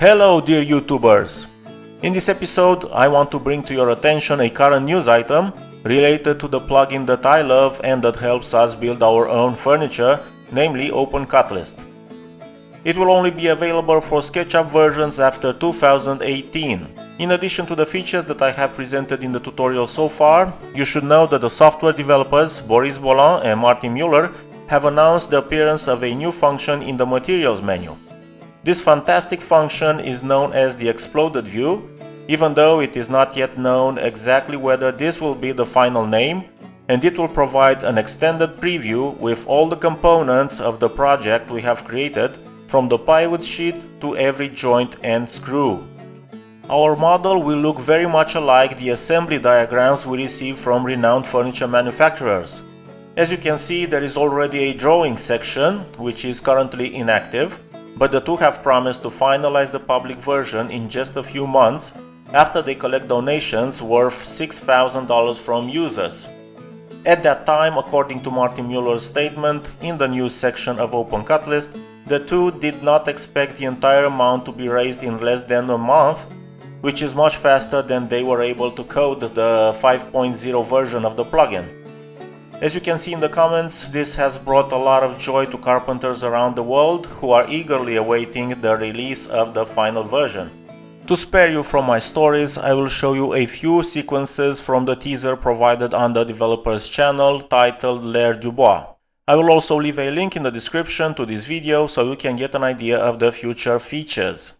Hello dear YouTubers! In this episode I want to bring to your attention a current news item related to the plugin that I love and that helps us build our own furniture, namely OpenCutlist. It will only be available for SketchUp versions after 2018. In addition to the features that I have presented in the tutorial so far, you should know that the software developers Boris Beaulant and Martin Müller have announced the appearance of a new function in the materials menu. This fantastic function is known as the exploded view, even though it is not yet known exactly whether this will be the final name, and it will provide an extended preview with all the components of the project we have created, from the plywood sheet to every joint and screw. Our model will look very much alike the assembly diagrams we receive from renowned furniture manufacturers. As you can see, there is already a drawing section, which is currently inactive, but the two have promised to finalize the public version in just a few months after they collect donations worth $6,000 from users. At that time, according to Martin Müller's statement in the news section of OpenCutlist, the two did not expect the entire amount to be raised in less than a month, which is much faster than they were able to code the 5.0 version of the plugin. As you can see in the comments, this has brought a lot of joy to carpenters around the world who are eagerly awaiting the release of the final version. To spare you from my stories, I will show you a few sequences from the teaser provided on the developer's channel titled L'Air du Bois. I will also leave a link in the description to this video so you can get an idea of the future features.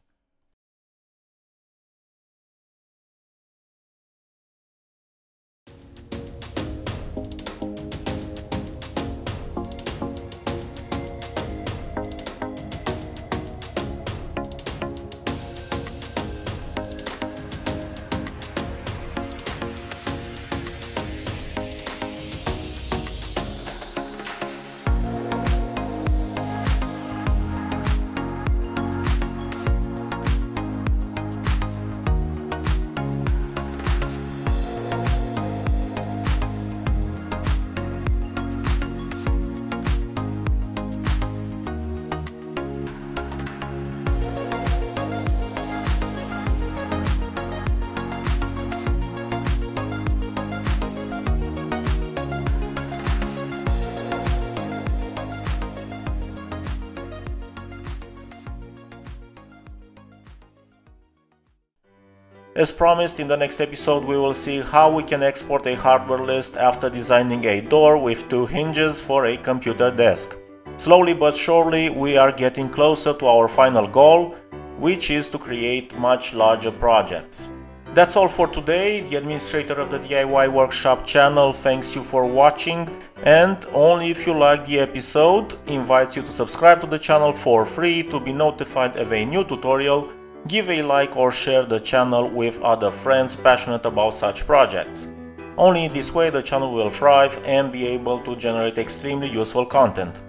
As promised, in the next episode we will see how we can export a hardware list after designing a door with two hinges for a computer desk. Slowly but surely we are getting closer to our final goal, which is to create much larger projects. That's all for today, the administrator of the DIY Workshop channel thanks you for watching and only if you like the episode invites you to subscribe to the channel for free to be notified of a new tutorial give a like or share the channel with other friends passionate about such projects. Only this way the channel will thrive and be able to generate extremely useful content.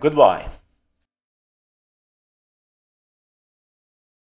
Goodbye.